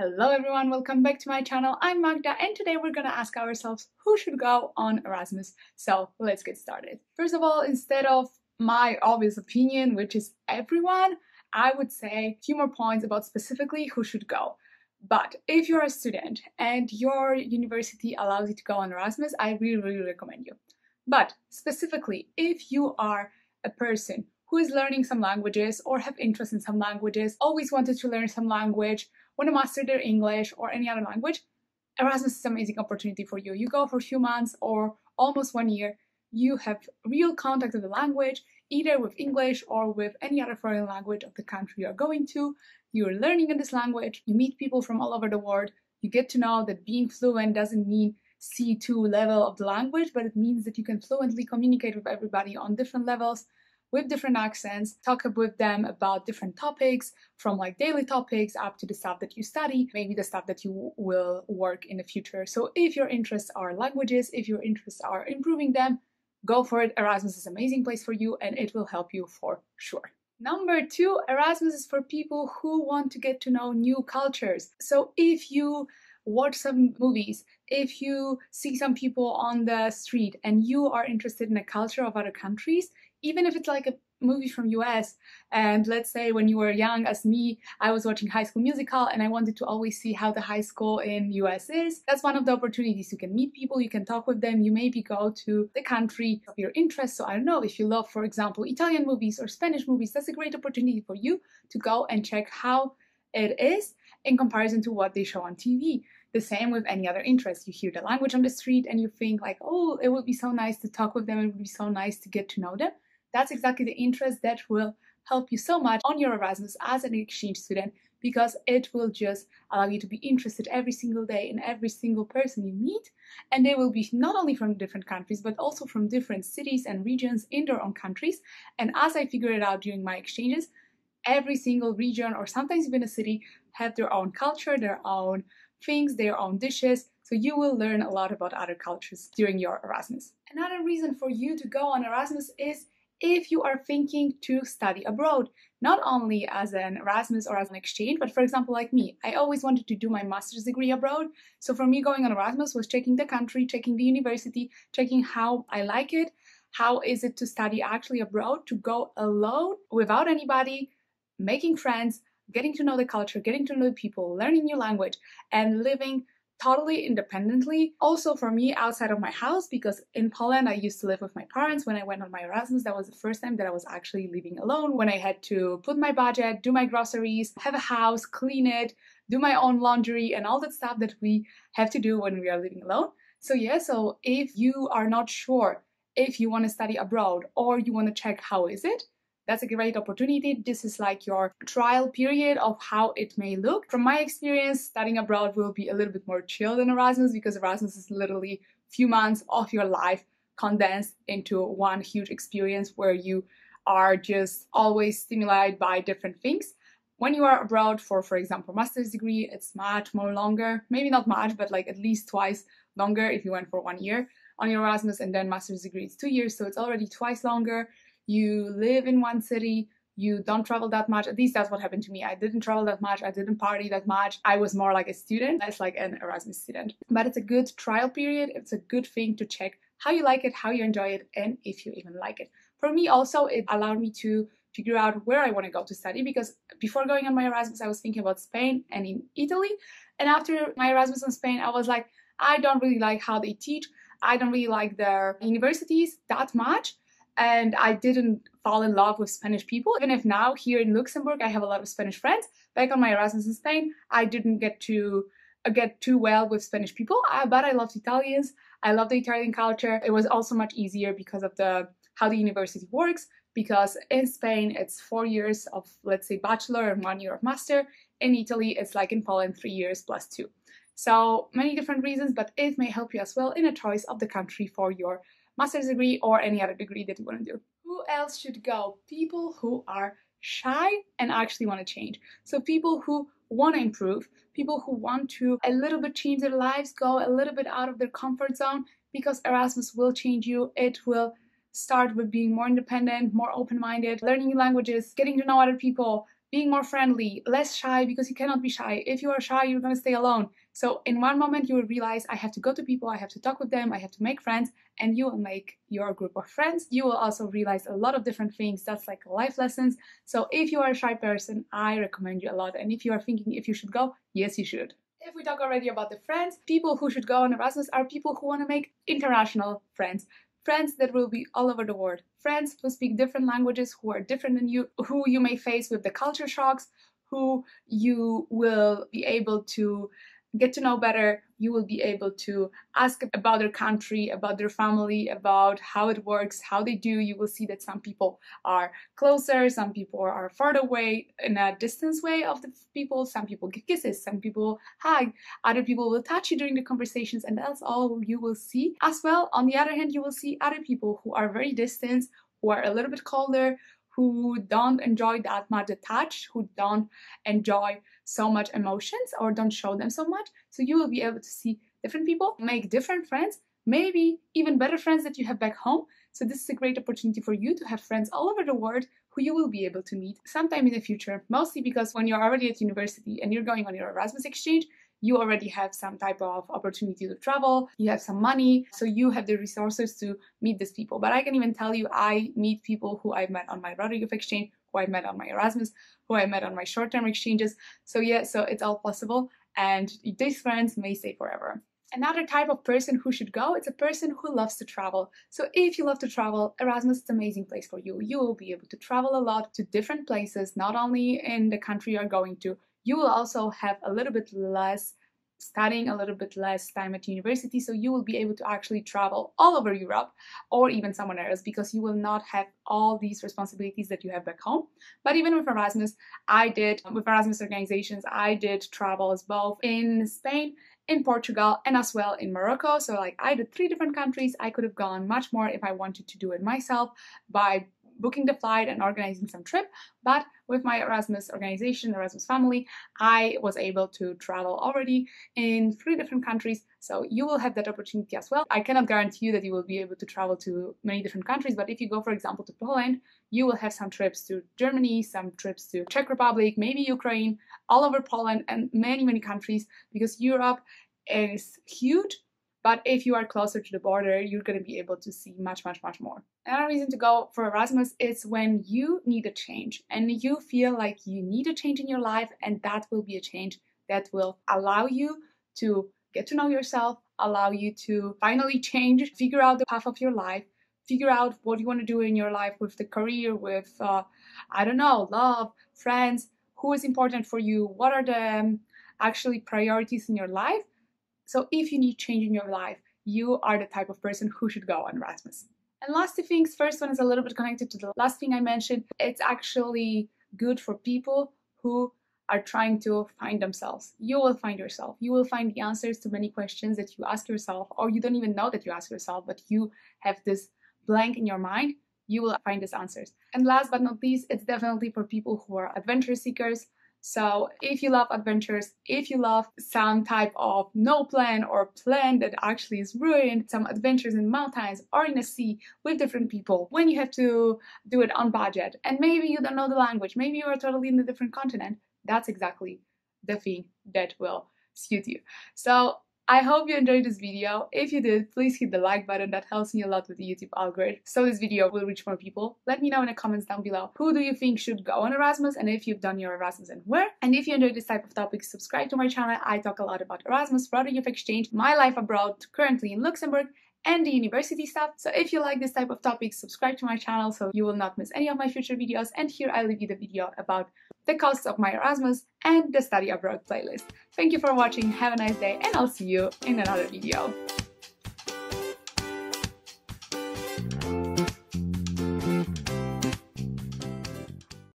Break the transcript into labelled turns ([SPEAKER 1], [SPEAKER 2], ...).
[SPEAKER 1] Hello everyone, welcome back to my channel. I'm Magda and today we're gonna ask ourselves who should go on Erasmus. So let's get started. First of all, instead of my obvious opinion, which is everyone, I would say a few more points about specifically who should go. But if you're a student and your university allows you to go on Erasmus, I really, really recommend you. But specifically, if you are a person who is learning some languages or have interest in some languages, always wanted to learn some language, want to master their English or any other language, Erasmus is an amazing opportunity for you. You go for a few months or almost one year, you have real contact with the language, either with English or with any other foreign language of the country you're going to. You're learning in this language, you meet people from all over the world, you get to know that being fluent doesn't mean C2 level of the language, but it means that you can fluently communicate with everybody on different levels with different accents, talk with them about different topics, from like daily topics up to the stuff that you study, maybe the stuff that you will work in the future. So if your interests are languages, if your interests are improving them, go for it. Erasmus is an amazing place for you and it will help you for sure. Number two, Erasmus is for people who want to get to know new cultures. So if you watch some movies, if you see some people on the street and you are interested in the culture of other countries, even if it's like a movie from US and let's say when you were young as me I was watching High School Musical and I wanted to always see how the high school in US is. That's one of the opportunities. You can meet people you can talk with them you maybe go to the country of your interest. So I don't know if you love for example Italian movies or Spanish movies that's a great opportunity for you to go and check how it is in comparison to what they show on TV the same with any other interest. You hear the language on the street and you think like oh it would be so nice to talk with them. It would be so nice to get to know them that's exactly the interest that will help you so much on your Erasmus as an exchange student because it will just allow you to be interested every single day in every single person you meet. And they will be not only from different countries, but also from different cities and regions in their own countries. And as I figured it out during my exchanges, every single region or sometimes even a city have their own culture, their own things, their own dishes. So you will learn a lot about other cultures during your Erasmus. Another reason for you to go on Erasmus is if you are thinking to study abroad, not only as an Erasmus or as an exchange, but for example, like me, I always wanted to do my master's degree abroad. So for me, going on Erasmus was checking the country, checking the university, checking how I like it, how is it to study actually abroad, to go alone without anybody, making friends, getting to know the culture, getting to know people, learning new language, and living totally independently. Also for me outside of my house because in Poland I used to live with my parents when I went on my Erasmus. That was the first time that I was actually living alone when I had to put my budget, do my groceries, have a house, clean it, do my own laundry and all that stuff that we have to do when we are living alone. So yeah, so if you are not sure if you want to study abroad or you want to check how is it, that's a great opportunity. This is like your trial period of how it may look. From my experience, studying abroad will be a little bit more chill than Erasmus because Erasmus is literally few months of your life condensed into one huge experience where you are just always stimulated by different things. When you are abroad for, for example, master's degree, it's much more longer. Maybe not much, but like at least twice longer if you went for one year on your Erasmus and then master's degree it's two years, so it's already twice longer you live in one city, you don't travel that much. At least that's what happened to me. I didn't travel that much. I didn't party that much. I was more like a student, less like an Erasmus student. But it's a good trial period. It's a good thing to check how you like it, how you enjoy it, and if you even like it. For me, also, it allowed me to figure out where I want to go to study because before going on my Erasmus, I was thinking about Spain and in Italy. And after my Erasmus in Spain, I was like, I don't really like how they teach. I don't really like their universities that much and I didn't fall in love with Spanish people. Even if now here in Luxembourg I have a lot of Spanish friends, back on my Erasmus in Spain I didn't get to uh, get too well with Spanish people, uh, but I loved Italians. I love the Italian culture. It was also much easier because of the how the university works. Because in Spain it's four years of let's say bachelor and one year of master. In Italy it's like in Poland three years plus two. So many different reasons, but it may help you as well in a choice of the country for your master's degree or any other degree that you want to do. Who else should go? People who are shy and actually want to change. So people who want to improve, people who want to a little bit change their lives, go a little bit out of their comfort zone because Erasmus will change you. It will start with being more independent, more open-minded, learning languages, getting to know other people, being more friendly, less shy because you cannot be shy. If you are shy, you're gonna stay alone. So in one moment you will realize I have to go to people, I have to talk with them, I have to make friends, and you will make your group of friends. You will also realize a lot of different things. That's like life lessons. So if you are a shy person, I recommend you a lot. And if you are thinking if you should go, yes, you should. If we talk already about the friends, people who should go on Erasmus are people who want to make international friends friends that will be all over the world, friends who speak different languages, who are different than you, who you may face with the culture shocks, who you will be able to get to know better, you will be able to ask about their country, about their family, about how it works, how they do. You will see that some people are closer, some people are farther away in a distance way of the people, some people give kisses, some people hug, other people will touch you during the conversations, and that's all you will see. As well, on the other hand, you will see other people who are very distant, who are a little bit colder, who don't enjoy that much the touch, who don't enjoy so much emotions or don't show them so much. So you will be able to see different people, make different friends, maybe even better friends that you have back home. So this is a great opportunity for you to have friends all over the world who you will be able to meet sometime in the future, mostly because when you're already at university and you're going on your Erasmus exchange, you already have some type of opportunity to travel, you have some money, so you have the resources to meet these people. But I can even tell you, I meet people who I met on my Youth Exchange, who I met on my Erasmus, who I met on my short term exchanges. So, yeah, so it's all possible, and these friends may stay forever. Another type of person who should go, it's a person who loves to travel. So if you love to travel, Erasmus is an amazing place for you. You will be able to travel a lot to different places, not only in the country you're going to, you will also have a little bit less studying a little bit less time at university so you will be able to actually travel all over Europe or even somewhere else because you will not have all these responsibilities that you have back home. But even with Erasmus I did with Erasmus organizations I did travels both in Spain in Portugal and as well in Morocco. So like I did three different countries. I could have gone much more if I wanted to do it myself by booking the flight and organizing some trip. But with my Erasmus organization, Erasmus family, I was able to travel already in three different countries. So you will have that opportunity as well. I cannot guarantee you that you will be able to travel to many different countries, but if you go, for example, to Poland, you will have some trips to Germany, some trips to Czech Republic, maybe Ukraine, all over Poland and many, many countries because Europe is huge but if you are closer to the border, you're going to be able to see much, much, much more. Another reason to go for Erasmus is when you need a change and you feel like you need a change in your life, and that will be a change that will allow you to get to know yourself, allow you to finally change, figure out the path of your life, figure out what you want to do in your life with the career, with, uh, I don't know, love, friends, who is important for you, what are the um, actually priorities in your life so if you need change in your life, you are the type of person who should go on Erasmus. And last two things, first one is a little bit connected to the last thing I mentioned. It's actually good for people who are trying to find themselves. You will find yourself. You will find the answers to many questions that you ask yourself, or you don't even know that you ask yourself, but you have this blank in your mind. You will find these answers. And last but not least, it's definitely for people who are adventure seekers, so if you love adventures, if you love some type of no plan or plan that actually is ruined, some adventures in mountains or in a sea with different people, when you have to do it on budget, and maybe you don't know the language, maybe you are totally in a different continent, that's exactly the thing that will suit you. So I hope you enjoyed this video. If you did, please hit the like button. That helps me a lot with the YouTube algorithm. So this video will reach more people. Let me know in the comments down below who do you think should go on Erasmus and if you've done your Erasmus and where. And if you enjoyed this type of topic, subscribe to my channel. I talk a lot about Erasmus, Rotary Youth Exchange, my life abroad, currently in Luxembourg, and the university stuff. So if you like this type of topics, subscribe to my channel so you will not miss any of my future videos. And here I leave you the video about the costs of my Erasmus and the study abroad playlist. Thank you for watching, have a nice day, and I'll see you in another video.